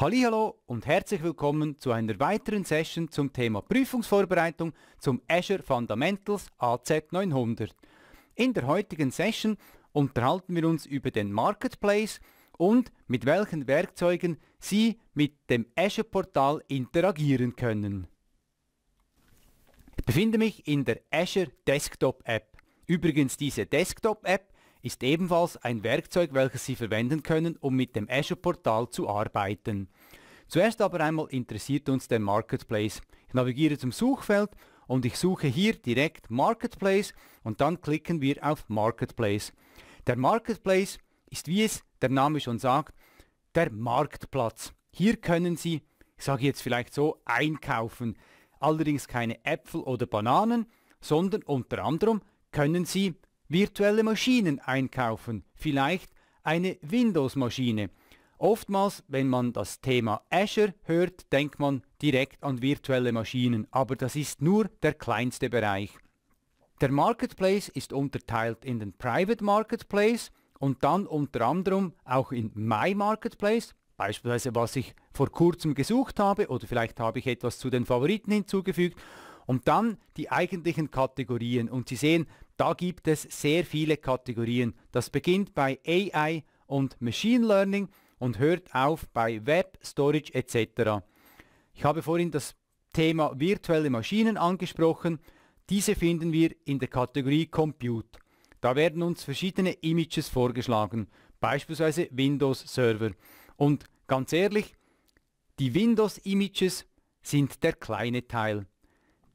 Hallo und herzlich willkommen zu einer weiteren Session zum Thema Prüfungsvorbereitung zum Azure Fundamentals AZ900. In der heutigen Session unterhalten wir uns über den Marketplace und mit welchen Werkzeugen Sie mit dem Azure Portal interagieren können. Ich befinde mich in der Azure Desktop App. Übrigens diese Desktop App ist ebenfalls ein Werkzeug, welches Sie verwenden können, um mit dem Azure Portal zu arbeiten. Zuerst aber einmal interessiert uns der Marketplace. Ich navigiere zum Suchfeld und ich suche hier direkt Marketplace und dann klicken wir auf Marketplace. Der Marketplace ist, wie es der Name schon sagt, der Marktplatz. Hier können Sie, ich sage jetzt vielleicht so, einkaufen. Allerdings keine Äpfel oder Bananen, sondern unter anderem können Sie virtuelle Maschinen einkaufen, vielleicht eine Windows-Maschine. Oftmals, wenn man das Thema Azure hört, denkt man direkt an virtuelle Maschinen, aber das ist nur der kleinste Bereich. Der Marketplace ist unterteilt in den Private Marketplace und dann unter anderem auch in My Marketplace, beispielsweise was ich vor kurzem gesucht habe oder vielleicht habe ich etwas zu den Favoriten hinzugefügt und dann die eigentlichen Kategorien und Sie sehen, da gibt es sehr viele Kategorien. Das beginnt bei AI und Machine Learning und hört auf bei Web, Storage etc. Ich habe vorhin das Thema virtuelle Maschinen angesprochen. Diese finden wir in der Kategorie Compute. Da werden uns verschiedene Images vorgeschlagen, beispielsweise Windows Server. Und ganz ehrlich, die Windows Images sind der kleine Teil.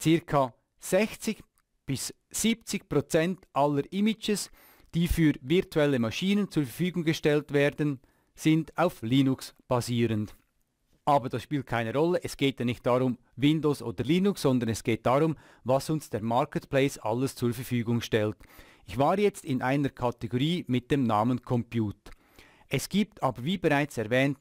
Circa 60 bis 70 Prozent aller Images, die für virtuelle Maschinen zur Verfügung gestellt werden, sind auf Linux basierend. Aber das spielt keine Rolle, es geht ja nicht darum Windows oder Linux, sondern es geht darum, was uns der Marketplace alles zur Verfügung stellt. Ich war jetzt in einer Kategorie mit dem Namen Compute. Es gibt aber wie bereits erwähnt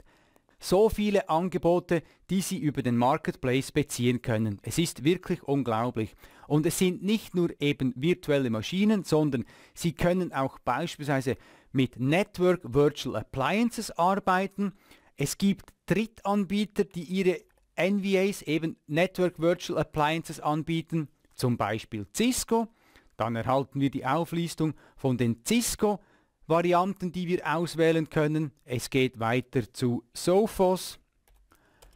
so viele Angebote, die Sie über den Marketplace beziehen können. Es ist wirklich unglaublich. Und es sind nicht nur eben virtuelle Maschinen, sondern Sie können auch beispielsweise mit Network Virtual Appliances arbeiten. Es gibt Drittanbieter, die ihre NVAs, eben Network Virtual Appliances anbieten, zum Beispiel Cisco. Dann erhalten wir die Auflistung von den Cisco Varianten, die wir auswählen können. Es geht weiter zu Sophos.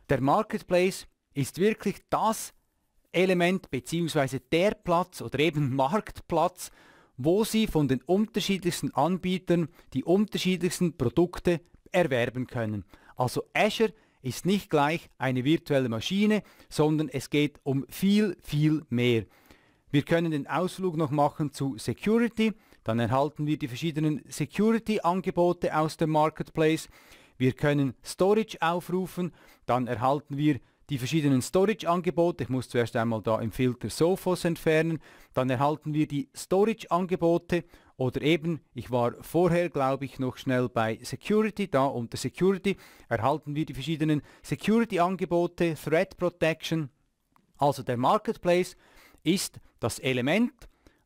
Der Marketplace ist wirklich das Element bzw. der Platz oder eben Marktplatz, wo Sie von den unterschiedlichsten Anbietern die unterschiedlichsten Produkte erwerben können. Also Azure ist nicht gleich eine virtuelle Maschine, sondern es geht um viel, viel mehr. Wir können den Ausflug noch machen zu Security. Dann erhalten wir die verschiedenen Security-Angebote aus dem Marketplace. Wir können Storage aufrufen, dann erhalten wir die verschiedenen Storage-Angebote. Ich muss zuerst einmal da im Filter Sophos entfernen. Dann erhalten wir die Storage-Angebote oder eben, ich war vorher, glaube ich, noch schnell bei Security, da unter Security erhalten wir die verschiedenen Security-Angebote, Threat Protection. Also der Marketplace ist das Element,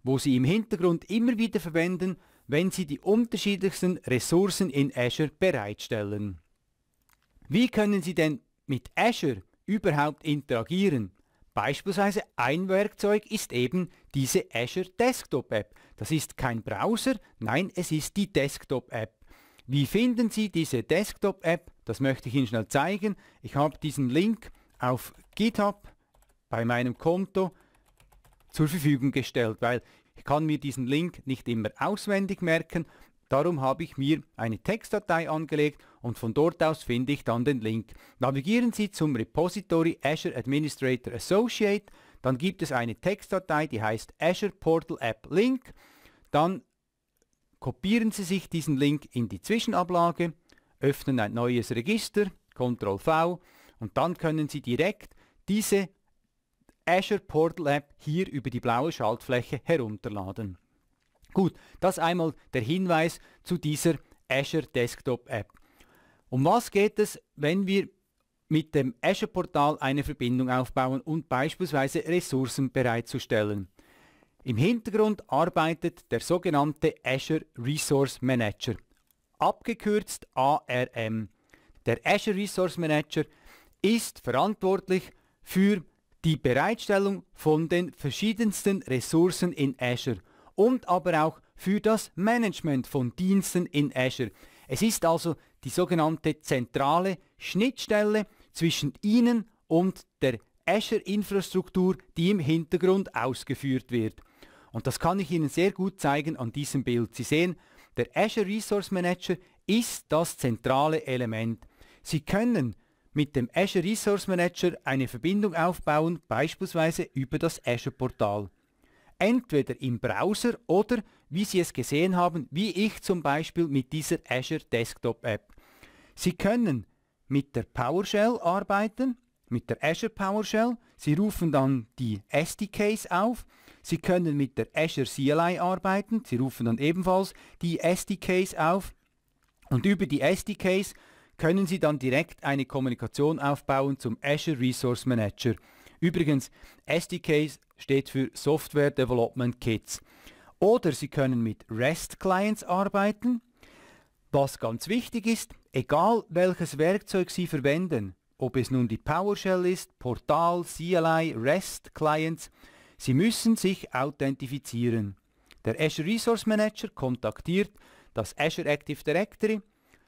wo Sie im Hintergrund immer wieder verwenden, wenn Sie die unterschiedlichsten Ressourcen in Azure bereitstellen. Wie können Sie denn mit Azure überhaupt interagieren? Beispielsweise ein Werkzeug ist eben diese Azure Desktop App. Das ist kein Browser, nein, es ist die Desktop App. Wie finden Sie diese Desktop App? Das möchte ich Ihnen schnell zeigen. Ich habe diesen Link auf GitHub bei meinem Konto zur Verfügung gestellt, weil ich kann mir diesen Link nicht immer auswendig merken. Darum habe ich mir eine Textdatei angelegt und von dort aus finde ich dann den Link. Navigieren Sie zum Repository Azure Administrator Associate, dann gibt es eine Textdatei, die heißt Azure Portal App Link. Dann kopieren Sie sich diesen Link in die Zwischenablage, öffnen ein neues Register, Ctrl V und dann können Sie direkt diese Azure Portal App hier über die blaue Schaltfläche herunterladen. Gut, das einmal der Hinweis zu dieser Azure Desktop App. Um was geht es, wenn wir mit dem Azure Portal eine Verbindung aufbauen und beispielsweise Ressourcen bereitzustellen? Im Hintergrund arbeitet der sogenannte Azure Resource Manager, abgekürzt ARM. der Azure Resource Manager ist verantwortlich für die Bereitstellung von den verschiedensten Ressourcen in Azure und aber auch für das Management von Diensten in Azure. Es ist also die sogenannte zentrale Schnittstelle zwischen Ihnen und der Azure-Infrastruktur, die im Hintergrund ausgeführt wird. Und das kann ich Ihnen sehr gut zeigen an diesem Bild. Sie sehen, der Azure Resource Manager ist das zentrale Element. Sie können mit dem Azure Resource Manager eine Verbindung aufbauen, beispielsweise über das Azure Portal. Entweder im Browser oder, wie Sie es gesehen haben, wie ich zum Beispiel mit dieser Azure Desktop App. Sie können mit der PowerShell arbeiten, mit der Azure PowerShell. Sie rufen dann die SDKs auf. Sie können mit der Azure CLI arbeiten. Sie rufen dann ebenfalls die SDKs auf. Und über die SDKs können Sie dann direkt eine Kommunikation aufbauen zum Azure Resource Manager. Übrigens, SDKs steht für Software Development Kits. Oder Sie können mit REST Clients arbeiten. Was ganz wichtig ist, egal welches Werkzeug Sie verwenden, ob es nun die PowerShell ist, Portal, CLI, REST Clients, Sie müssen sich authentifizieren. Der Azure Resource Manager kontaktiert das Azure Active Directory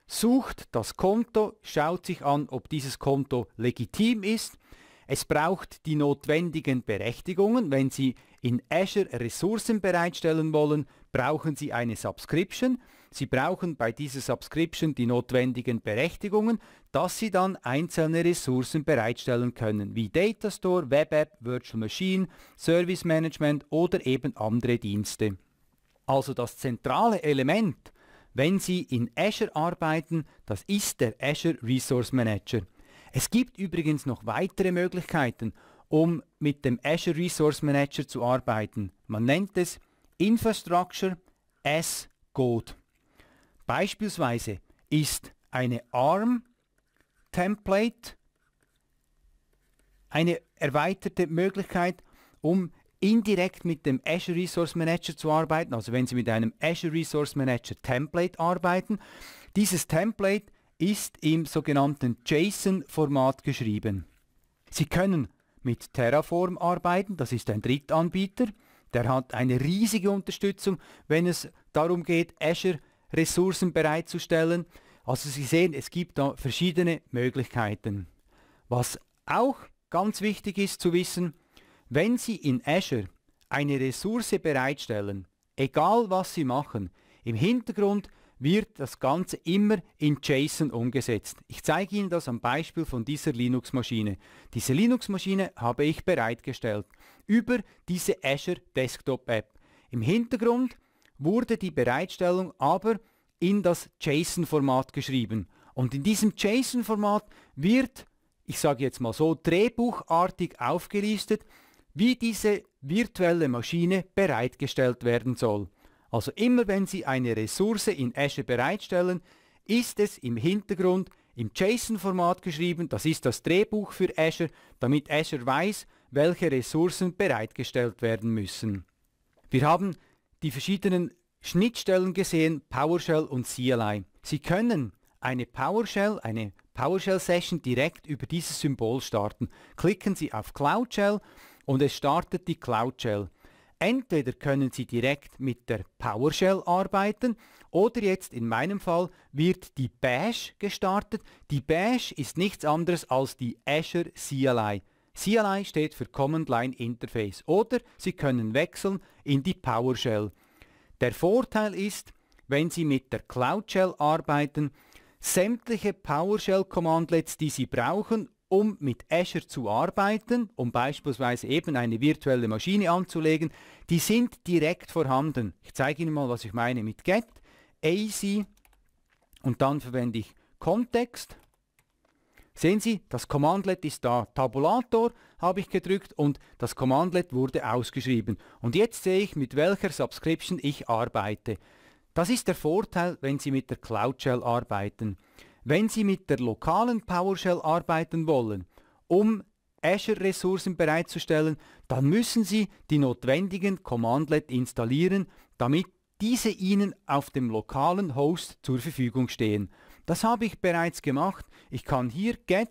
sucht das Konto, schaut sich an, ob dieses Konto legitim ist. Es braucht die notwendigen Berechtigungen. Wenn Sie in Azure Ressourcen bereitstellen wollen, brauchen Sie eine Subscription. Sie brauchen bei dieser Subscription die notwendigen Berechtigungen, dass Sie dann einzelne Ressourcen bereitstellen können, wie Data Store, Web App, Virtual Machine, Service Management oder eben andere Dienste. Also das zentrale Element wenn Sie in Azure arbeiten, das ist der Azure Resource Manager. Es gibt übrigens noch weitere Möglichkeiten, um mit dem Azure Resource Manager zu arbeiten. Man nennt es Infrastructure as Code. Beispielsweise ist eine ARM Template eine erweiterte Möglichkeit, um indirekt mit dem Azure Resource Manager zu arbeiten, also wenn Sie mit einem Azure Resource Manager Template arbeiten. Dieses Template ist im sogenannten JSON-Format geschrieben. Sie können mit Terraform arbeiten, das ist ein Drittanbieter, der hat eine riesige Unterstützung, wenn es darum geht, Azure-Ressourcen bereitzustellen. Also Sie sehen, es gibt da verschiedene Möglichkeiten. Was auch ganz wichtig ist zu wissen, wenn Sie in Azure eine Ressource bereitstellen, egal was Sie machen, im Hintergrund wird das Ganze immer in JSON umgesetzt. Ich zeige Ihnen das am Beispiel von dieser Linux-Maschine. Diese Linux-Maschine habe ich bereitgestellt über diese Azure Desktop App. Im Hintergrund wurde die Bereitstellung aber in das JSON-Format geschrieben. Und in diesem JSON-Format wird, ich sage jetzt mal so, drehbuchartig aufgelistet, wie diese virtuelle Maschine bereitgestellt werden soll. Also immer wenn Sie eine Ressource in Azure bereitstellen, ist es im Hintergrund im JSON-Format geschrieben, das ist das Drehbuch für Azure, damit Azure weiß, welche Ressourcen bereitgestellt werden müssen. Wir haben die verschiedenen Schnittstellen gesehen, PowerShell und CLI. Sie können eine PowerShell, eine PowerShell-Session direkt über dieses Symbol starten. Klicken Sie auf Cloud Shell und es startet die Cloud Shell. Entweder können Sie direkt mit der PowerShell arbeiten oder jetzt in meinem Fall wird die Bash gestartet. Die Bash ist nichts anderes als die Azure CLI. CLI steht für Command Line Interface oder Sie können wechseln in die PowerShell. Der Vorteil ist, wenn Sie mit der Cloud Shell arbeiten, sämtliche PowerShell-Commandlets, die Sie brauchen, um mit Azure zu arbeiten, um beispielsweise eben eine virtuelle Maschine anzulegen, die sind direkt vorhanden. Ich zeige Ihnen mal, was ich meine mit get, AC und dann verwende ich Kontext. Sehen Sie, das Commandlet ist da. Tabulator habe ich gedrückt und das Commandlet wurde ausgeschrieben. Und jetzt sehe ich, mit welcher Subscription ich arbeite. Das ist der Vorteil, wenn Sie mit der Cloud Shell arbeiten. Wenn Sie mit der lokalen PowerShell arbeiten wollen, um Azure-Ressourcen bereitzustellen, dann müssen Sie die notwendigen Commandlet installieren, damit diese Ihnen auf dem lokalen Host zur Verfügung stehen. Das habe ich bereits gemacht. Ich kann hier get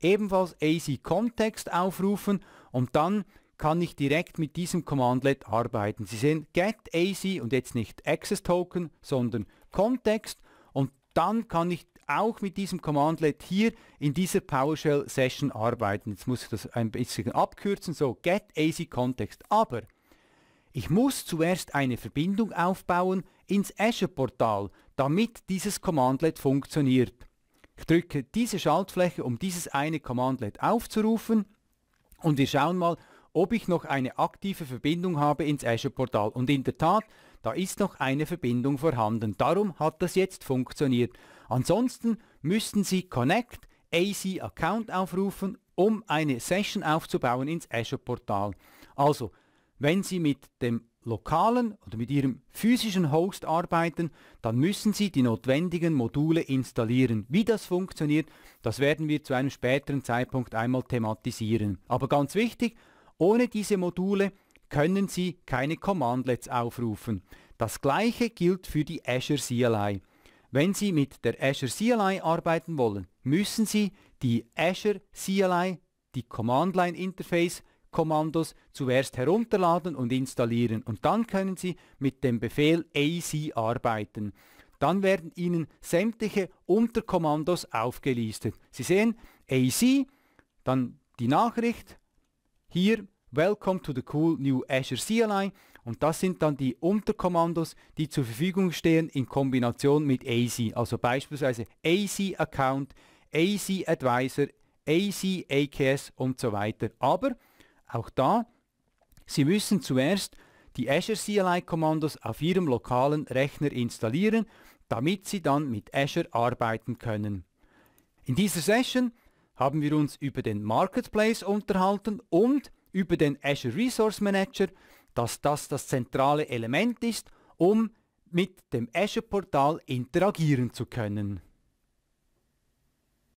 ebenfalls AC Context aufrufen und dann kann ich direkt mit diesem Commandlet arbeiten. Sie sehen get AC und jetzt nicht Access Token, sondern Kontext und dann kann ich auch mit diesem Commandlet hier in dieser PowerShell Session arbeiten. Jetzt muss ich das ein bisschen abkürzen, so get AC Context. Aber ich muss zuerst eine Verbindung aufbauen ins Azure Portal, damit dieses Commandlet funktioniert. Ich drücke diese Schaltfläche, um dieses eine Commandlet aufzurufen und wir schauen mal, ob ich noch eine aktive Verbindung habe ins Azure Portal. Und in der Tat, da ist noch eine Verbindung vorhanden. Darum hat das jetzt funktioniert. Ansonsten müssten Sie Connect AC Account aufrufen, um eine Session aufzubauen ins Azure Portal. Also, wenn Sie mit dem lokalen oder mit Ihrem physischen Host arbeiten, dann müssen Sie die notwendigen Module installieren. Wie das funktioniert, das werden wir zu einem späteren Zeitpunkt einmal thematisieren. Aber ganz wichtig, ohne diese Module können Sie keine Commandlets aufrufen. Das gleiche gilt für die Azure CLI. Wenn Sie mit der Azure CLI arbeiten wollen, müssen Sie die Azure CLI, die Command Line Interface Kommandos zuerst herunterladen und installieren und dann können Sie mit dem Befehl AC arbeiten. Dann werden Ihnen sämtliche Unterkommandos aufgelistet. Sie sehen AC, dann die Nachricht, hier Welcome to the cool new Azure CLI und das sind dann die Unterkommandos, die zur Verfügung stehen in Kombination mit AC, also beispielsweise AC Account, AC Advisor, AC AKS und so weiter. Aber auch da, Sie müssen zuerst die Azure CLI-Kommandos auf Ihrem lokalen Rechner installieren, damit Sie dann mit Azure arbeiten können. In dieser Session haben wir uns über den Marketplace unterhalten und über den Azure Resource Manager, dass das das zentrale Element ist, um mit dem Azure-Portal interagieren zu können.